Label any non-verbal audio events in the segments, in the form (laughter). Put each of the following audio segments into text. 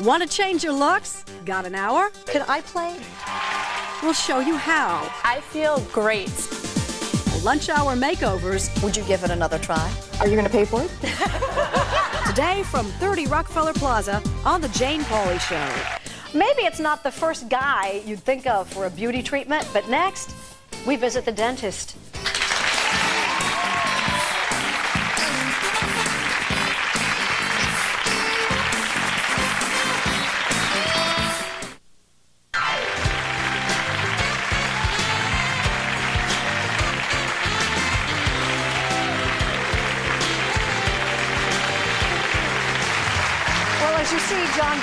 Want to change your looks? Got an hour? Can I play? We'll show you how. I feel great. Lunch hour makeovers. Would you give it another try? Are you going to pay for it? (laughs) Today from 30 Rockefeller Plaza on The Jane Pauley Show. Maybe it's not the first guy you'd think of for a beauty treatment, but next, we visit the dentist.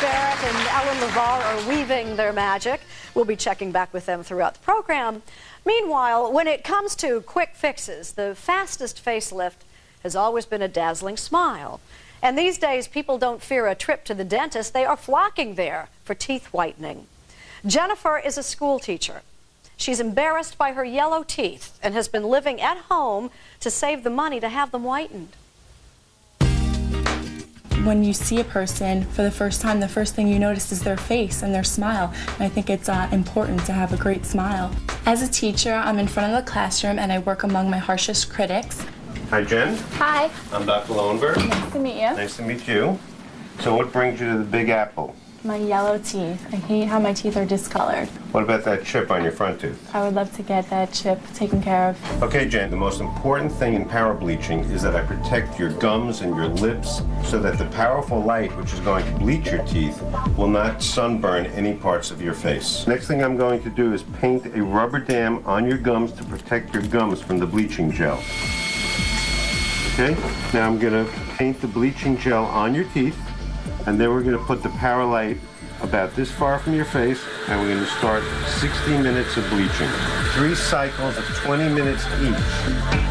Barrett and Ellen LeVar are weaving their magic. We'll be checking back with them throughout the program. Meanwhile, when it comes to quick fixes, the fastest facelift has always been a dazzling smile. And these days, people don't fear a trip to the dentist, they are flocking there for teeth whitening. Jennifer is a school teacher. She's embarrassed by her yellow teeth and has been living at home to save the money to have them whitened. When you see a person for the first time, the first thing you notice is their face and their smile. And I think it's uh, important to have a great smile. As a teacher, I'm in front of the classroom and I work among my harshest critics. Hi, Jen. Hi. I'm Dr. Lowenberg. Nice to meet you. Nice to meet you. So, what brings you to the Big Apple? My yellow teeth. I hate how my teeth are discolored. What about that chip on your front tooth? I would love to get that chip taken care of. Okay, Jen, the most important thing in power bleaching is that I protect your gums and your lips so that the powerful light, which is going to bleach your teeth, will not sunburn any parts of your face. Next thing I'm going to do is paint a rubber dam on your gums to protect your gums from the bleaching gel. Okay, now I'm going to paint the bleaching gel on your teeth, and then we're going to put the light about this far from your face, and we're going to start 60 minutes of bleaching. Three cycles of 20 minutes each.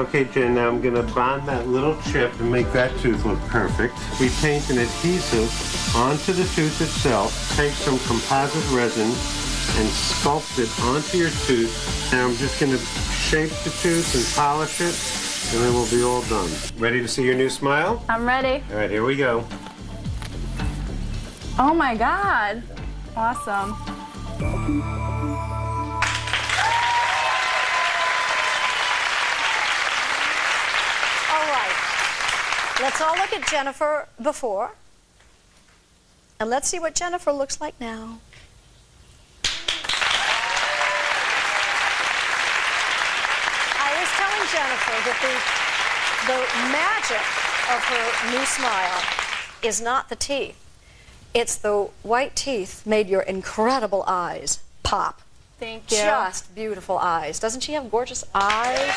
Okay, Jen, now I'm gonna bond that little chip and make that tooth look perfect. We paint an adhesive onto the tooth itself, take some composite resin and sculpt it onto your tooth. Now I'm just gonna shape the tooth and polish it, and then we'll be all done. Ready to see your new smile? I'm ready. All right, here we go. Oh my God. Awesome. All right. Let's all look at Jennifer before. And let's see what Jennifer looks like now. I was telling Jennifer that the, the magic of her new smile is not the teeth. It's the white teeth made your incredible eyes pop. Thank you. Just beautiful eyes. Doesn't she have gorgeous eyes?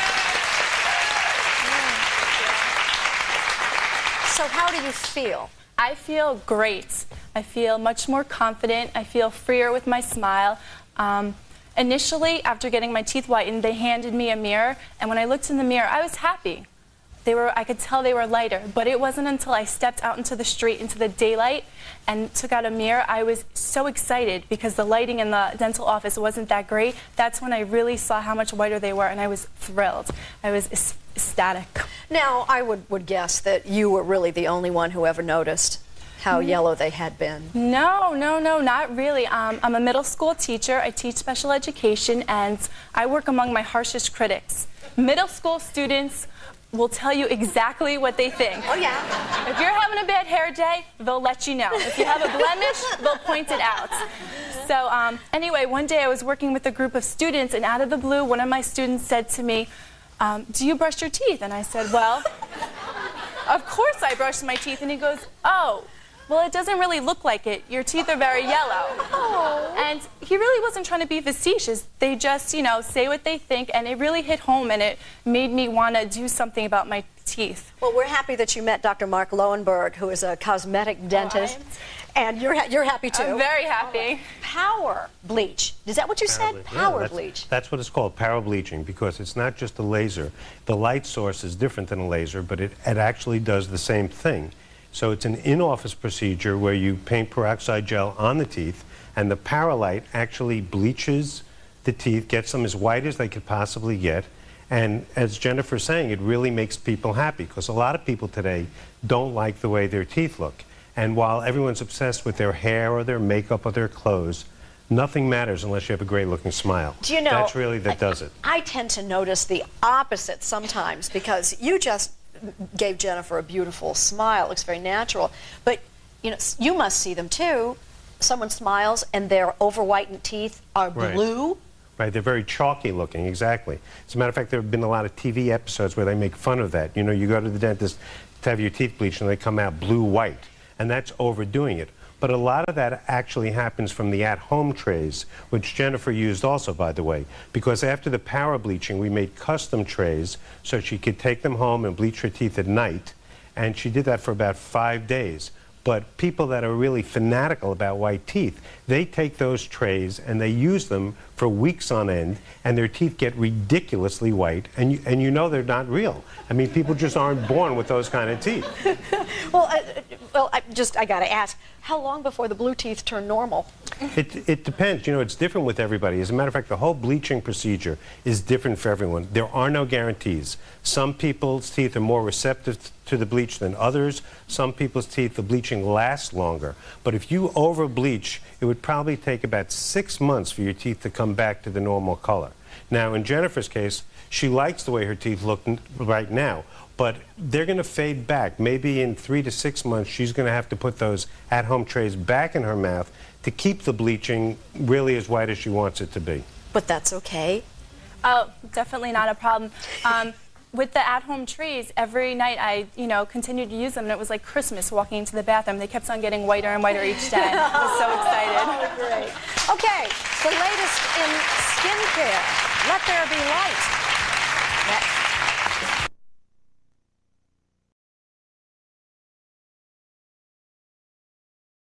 So how do you feel? I feel great. I feel much more confident. I feel freer with my smile. Um, initially, after getting my teeth whitened, they handed me a mirror, and when I looked in the mirror, I was happy. They were, I could tell they were lighter, but it wasn't until I stepped out into the street, into the daylight, and took out a mirror, I was so excited because the lighting in the dental office wasn't that great. That's when I really saw how much whiter they were, and I was thrilled. I was ecstatic. Now, I would, would guess that you were really the only one who ever noticed how yellow they had been. No, no, no, not really. Um, I'm a middle school teacher. I teach special education, and I work among my harshest critics. Middle school students will tell you exactly what they think. Oh, yeah. If you're having a bad hair day, they'll let you know. If you have a blemish, they'll point it out. So, um, anyway, one day I was working with a group of students, and out of the blue, one of my students said to me, um, Do you brush your teeth? And I said, Well, of course I brush my teeth. And he goes, Oh, well, it doesn't really look like it. Your teeth are very yellow. Oh. And he really wasn't trying to be facetious. They just, you know, say what they think, and it really hit home, and it made me want to do something about my teeth. Well, we're happy that you met Dr. Marc Lowenberg, who is a cosmetic dentist. And you're, ha- you're happy too. I'm very happy. Power bleach. Is that what you said? Yeah, Power that's, bleach. That's what it's called, power bleaching, because it's not just a laser. The light source is different than a laser, but it, it actually does the same thing. So it's an in-office procedure where you paint peroxide gel on the teeth, And the Paralight actually bleaches the teeth, gets them as white as they could possibly get. And as Jennifer's saying, it really makes people happy because a lot of people today don't like the way their teeth look. And while everyone's obsessed with their hair or their makeup or their clothes, nothing matters unless you have a great looking smile. Do you know? That's really that does it. I tend to notice the opposite sometimes because you just gave Jennifer a beautiful smile. It looks very natural. But you know, you must see them too. Someone smiles and their over whitened teeth are Right. blue. Right, they're very chalky looking, exactly. As a matter of fact, there have been a lot of TV episodes where they make fun of that. You know, you go to the dentist to have your teeth bleached and they come out blue white, and that's overdoing it. But a lot of that actually happens from the at home trays, which Jennifer used also, by the way, because after the power bleaching, we made custom trays so she could take them home and bleach her teeth at night, and she did that for about five days. But people that are really fanatical about white teeth, they take those trays and they use them for weeks on end, and their teeth get ridiculously white, and you, and you know they're not real. I mean, people just aren't born with those kind of teeth. (laughs) Well, uh, well, I just I got to ask, how long before the blue teeth turn normal? It, it depends. You know, it's different with everybody. As a matter of fact, the whole bleaching procedure is different for everyone. There are no guarantees. Some people's teeth are more receptive to the bleach than others. Some people's teeth, the bleaching lasts longer. But if you over bleach, it would probably take about six months for your teeth to come back to the normal color. Now, in Jennifer's case, she likes the way her teeth look right now, but they're going to fade back. Maybe in three to six months, she's going to have to put those at home trays back in her mouth to keep the bleaching really as white as she wants it to be. But that's okay. Oh, definitely not a problem. Um, with the at-home trees, every night I, you know, continued to use them, and it was like Christmas walking into the bathroom. They kept on getting whiter and whiter each day. I was so (laughs) excited. Oh, Great. Okay, the latest in skincare. Let there be light. Next.